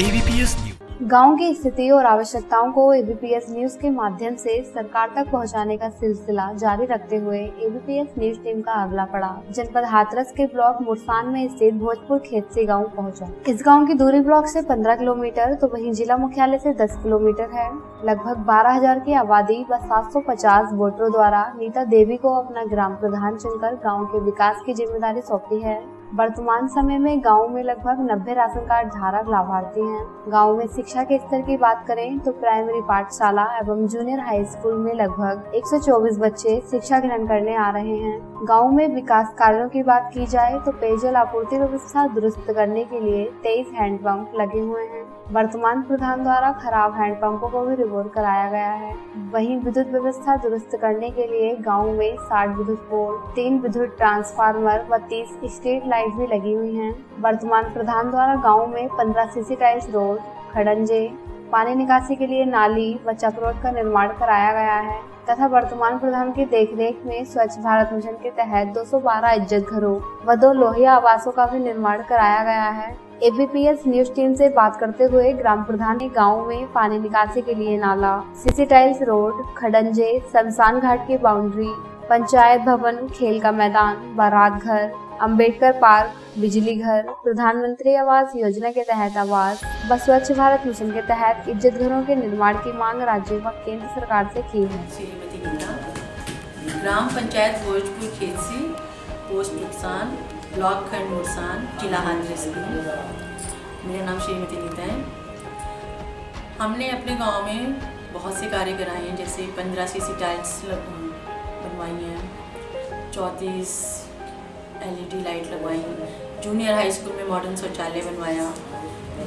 ABPS गाँव की स्थिति और आवश्यकताओं को एबीपीएस न्यूज़ के माध्यम से सरकार तक पहुँचाने का सिलसिला जारी रखते हुए एबीपीएस न्यूज़ टीम का अगला पड़ाव जनपद हाथरस के ब्लॉक मुरसान में स्थित भोजपुर खेत से गाँव पहुँचा। इस गाँव की दूरी ब्लॉक से 15 किलोमीटर तो वहीं जिला मुख्यालय से 10 किलोमीटर है। लगभग 12,000 की आबादी व 750 वोटरों द्वारा नीता देवी को अपना ग्राम प्रधान चुनकर गाँव के विकास की ज़िम्मेदारी सौंपी है। वर्तमान समय में गाँव में लगभग 90 राशन कार्ड धारक लाभार्थी हैं। गाँव में शिक्षा के स्तर की बात करें तो प्राइमरी पाठशाला एवं जूनियर हाई स्कूल में लगभग 124 बच्चे शिक्षा ग्रहण करने आ रहे हैं गाँव में विकास कार्यों की बात की जाए तो पेयजल आपूर्ति व्यवस्था दुरुस्त करने के लिए तेईस हैंडपम्प लगे हुए हैं वर्तमान प्रधान द्वारा खराब हैंडपंपों को भी रिपोर्ट कराया गया है वहीं विद्युत व्यवस्था दुरुस्त करने के लिए गाँव में साठ विद्युत पोल तीन विद्युत ट्रांसफार्मर व तीस स्ट्रीट लाइट भी लगी हुई हैं। वर्तमान प्रधान द्वारा गाँव में पंद्रह सीसी टाइल्स रोड, खड़ंजे, पानी निकासी के लिए नाली व चक्रोड का निर्माण कराया गया है तथा वर्तमान प्रधान की देखरेख में स्वच्छ भारत मिशन के तहत 212 इज़्ज़त घरों व दो लोहिया आवासों का भी निर्माण कराया गया है एबीपीएस न्यूज़ टीम से बात करते हुए ग्राम प्रधान ने गाँव में पानी निकासी के लिए नाला सीसी टाइल्स रोड खडंजे, शमशान घाट की बाउंड्री पंचायत भवन, खेल का मैदान, बारात घर, अंबेडकर पार्क, बिजली घर, प्रधानमंत्री आवास योजना के तहत आवास व स्वच्छ भारत मिशन के तहत इज़्ज़त घरों के निर्माण की मांग राज्य व केंद्र सरकार से की है। ग्राम पंचायत भोजपुर खेतसी पोस्ट नुकसान ब्लॉक खंड नुकसान जिला हाथरस मेरा नाम श्रीमती नीता है। हमने अपने गाँव में बहुत से कार्य कराए हैं, जैसे पंद्रह सी सी टाइल्स बनवाई हैं, चौंतीस एलईडी लाइट लगवाई जूनियर हाई स्कूल में मॉडर्न शौचालय बनवाया,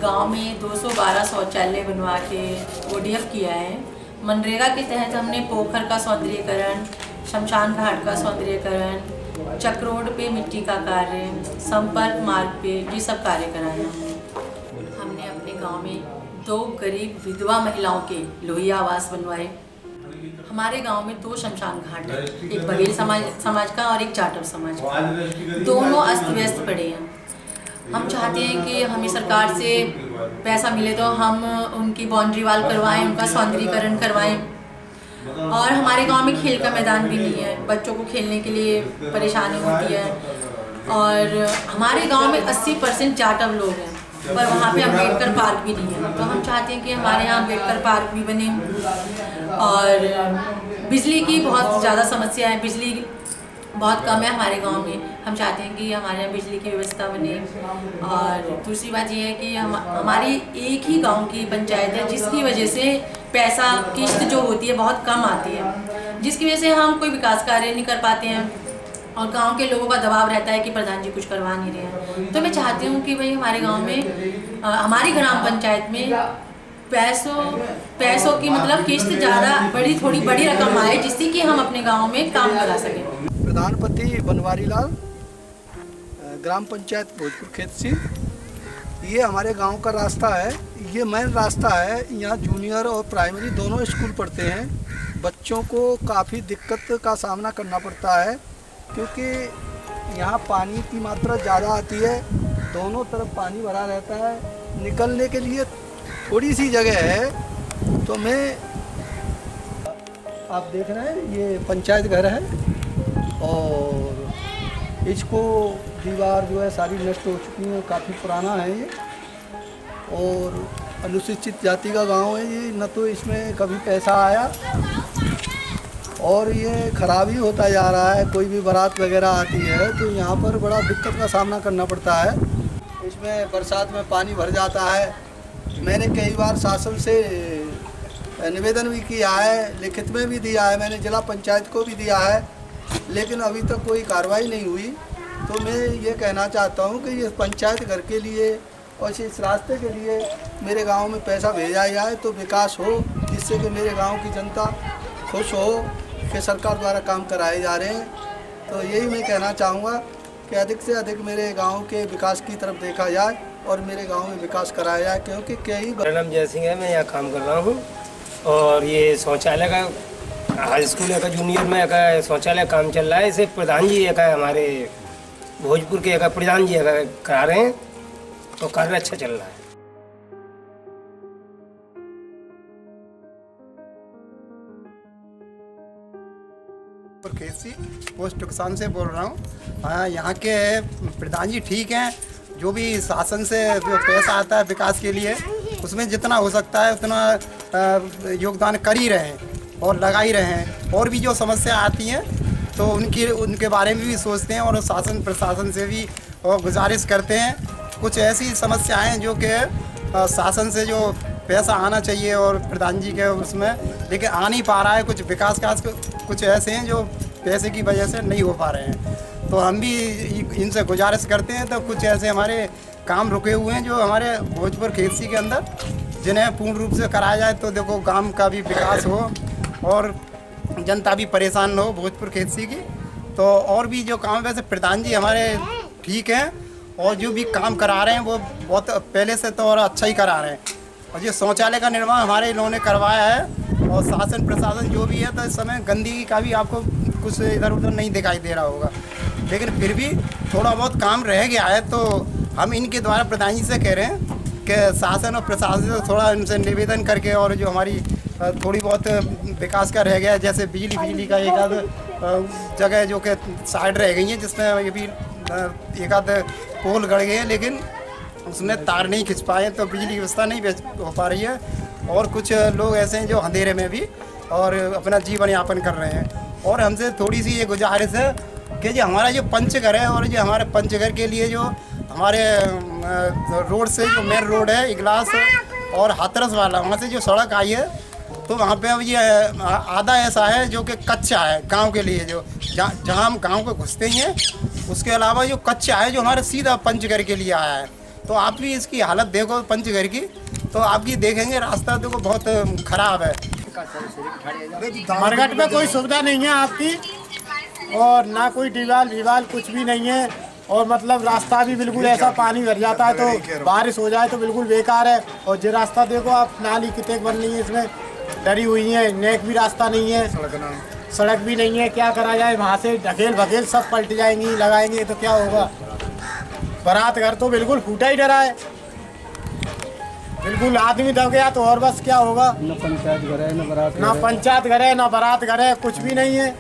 गाँव में 212 शौचालय बनवा के ओडीएफ किया है। मनरेगा के तहत हमने पोखर का सौंदर्यकरण शमशान घाट का सौंदर्यकरण चक्रोड पे मिट्टी का कार्य, संपर्क मार्ग पे ये सब कार्य कराए हमने अपने गाँव में दो गरीब विधवा महिलाओं के लोहिया आवास बनवाए। हमारे गाँव में दो शमशान घाट है, एक बघेल समाज समाज का और एक चाटव समाज का। दोनों अस्त व्यस्त पड़े हैं। हम चाहते हैं कि हमें सरकार से पैसा मिले तो हम उनकी बाउंड्री वाल करवाएँ, उनका सौंदर्यीकरण करवाएँ। और हमारे गाँव में खेल का मैदान भी नहीं है। बच्चों को खेलने के लिए परेशानी होती है। और हमारे गाँव में 80 परसेंट चाटव लोग हैं, पर वहाँ पे अंबेडकर पार्क भी नहीं है। तो हम चाहते हैं कि हमारे यहाँ अंबेडकर पार्क भी बने। और बिजली की बहुत ज़्यादा समस्या है। बिजली बहुत कम है हमारे गाँव में। हम चाहते हैं कि हमारे यहाँ बिजली की व्यवस्था बने। और दूसरी बात यह है कि हम, हमारी एक ही गाँव की पंचायत है, जिसकी वजह से पैसा किश्त जो होती है, बहुत कम आती है। जिसकी वजह से हम कोई विकास कार्य नहीं कर पाते हैं और गाँव के लोगों का दबाव रहता है कि प्रधान जी कुछ करवा नहीं रहे हैं। तो मैं चाहती हूँ कि भाई हमारे गाँव में हमारी ग्राम पंचायत में पैसों पैसों की मतलब किस्त ज़्यादा बड़ी, थोड़ी बड़ी रकम आए, जिससे कि हम अपने गाँव में काम करा सकें। प्रधानपति बनवारी लाल ग्राम पंचायत भोजपुर, खेत से। ये हमारे गाँव का रास्ता है। ये मेन रास्ता है। यहाँ जूनियर और प्राइमरी दोनों स्कूल पढ़ते हैं। बच्चों को काफ़ी दिक्कत का सामना करना पड़ता है, क्योंकि यहाँ पानी की मात्रा ज़्यादा आती है। दोनों तरफ़ पानी भरा रहता है। निकलने के लिए थोड़ी सी जगह है। तो मैं, आप देख रहे हैं, ये पंचायत घर है। और इसको दीवार जो है सारी नष्ट हो चुकी है, काफ़ी पुराना है ये। और अनुसूचित जाति का गाँव है ये, न तो इसमें कभी पैसा आया और ये ख़राब ही होता जा रहा है। कोई भी बारात वगैरह आती है तो यहाँ पर बड़ा दिक्कत का सामना करना पड़ता है। इसमें बरसात में पानी भर जाता है। मैंने कई बार शासन से निवेदन भी किया है, लिखित में भी दिया है। मैंने जिला पंचायत को भी दिया है, लेकिन अभी तक तो कोई कार्रवाई नहीं हुई। तो मैं ये कहना चाहता हूँ कि ये पंचायत घर के लिए और इस रास्ते के लिए मेरे गाँव में पैसा भेजा जाए तो विकास हो, जिससे कि मेरे गाँव की जनता खुश हो कि सरकार द्वारा काम कराए जा रहे हैं। तो यही मैं कहना चाहूँगा कि अधिक से अधिक मेरे गाँव के विकास की तरफ़ देखा जाए और मेरे गाँव में विकास कराया जाए, क्योंकि कई मेरा नाम जय सिंह है, मैं यहाँ काम कर रहा हूँ और ये शौचालय का हाई स्कूल का जूनियर में शौचालय काम चल रहा है। इसे प्रधान जी का हमारे भोजपुर के अगर प्रधान जी अगर करा रहे हैं तो कार्य अच्छा चल रहा है। केसी पोस्ट किसान से बोल रहा हूँ। हाँ, यहाँ के प्रधान जी ठीक हैं। जो भी शासन से पैसा आता है विकास के लिए, उसमें जितना हो सकता है, उतना योगदान कर ही रहे हैं और लगा ही रहे हैं। और भी जो समस्या आती हैं तो उनकी, उनके बारे में भी सोचते हैं और शासन, प्रशासन से भी गुजारिश करते हैं। कुछ ऐसी समस्याएँ जो कि शासन से जो पैसा आना चाहिए और प्रधान जी के उसमें, लेकिन आ नहीं पा रहा है। कुछ विकास काज, कुछ ऐसे हैं जो पैसे की वजह से नहीं हो पा रहे हैं। तो हम भी इनसे गुजारिश करते हैं। तो कुछ ऐसे हमारे काम रुके हुए हैं जो हमारे भोजपुर खेतसी के अंदर, जिन्हें पूर्ण रूप से कराया जाए तो देखो, गाँव का भी विकास हो और जनता भी परेशान न हो भोजपुर खेतसी की। तो और भी जो काम वैसे प्रधान जी हमारे ठीक हैं, और जो भी काम करा रहे हैं, वो बहुत पहले से तो और अच्छा ही करा रहे हैं। और जो शौचालय का निर्माण हमारे इन्होंने करवाया है, और शासन प्रशासन जो भी है तो इस समय गंदगी का भी आपको कुछ इधर उधर नहीं दिखाई दे रहा होगा। लेकिन फिर भी थोड़ा बहुत काम रह गया है तो हम इनके द्वारा प्रधान जी से कह रहे हैं कि शासन और प्रशासन से थोड़ा इनसे निवेदन करके और जो हमारी थोड़ी बहुत विकास का रह गया है जैसे बिजली बिजली का एक आध जगह जो कि साइड रह गई है जिसमें ये भी एक आध पोल गड़ गए हैं लेकिन उसमें तार नहीं खिंच पाए तो बिजली की व्यवस्था नहीं हो पा रही है। और कुछ लोग ऐसे हैं जो अंधेरे में भी और अपना जीवन यापन कर रहे हैं। और हमसे थोड़ी सी ये गुजारिश है कि जो हमारा जो पंचघर है और जो हमारे पंचघर के लिए जो हमारे रोड से जो मेन रोड है इगलास और हाथरस वाला वहाँ से जो सड़क आई है तो वहाँ पे अब ये आधा ऐसा है जो कि कच्चा है गाँव के लिए जो जहाँ जहाँ हम गाँव को घुसते ही हैं उसके अलावा जो कच्चा है जो हमारे सीधा पंचघर के लिए आया है। तो आप भी इसकी हालत देखो पंचघर की तो आपकी देखेंगे रास्ता देखो बहुत खराब है। मरघट में कोई सुविधा नहीं है आपकी और ना कोई दीवार विवाल कुछ भी नहीं है और मतलब रास्ता भी बिल्कुल ऐसा पानी भर जाता है तो बारिश हो जाए तो बिल्कुल बेकार है और जो रास्ता देखो आप नाली कितने बन रही है इसमें। डरी हुई है नेक भी रास्ता नहीं है। सड़क भी नहीं है क्या करा जाए? वहाँ से ढकेल भकेल सब पलट जाएँगी लगाएँगे तो क्या होगा? बारात घर तो बिल्कुल फूटा ही डरा है। बिल्कुल आदमी दब गया तो और बस क्या होगा? ना पंचायत घर है ना बारात ना पंचायत घर है ना बारात घर है कुछ भी नहीं है।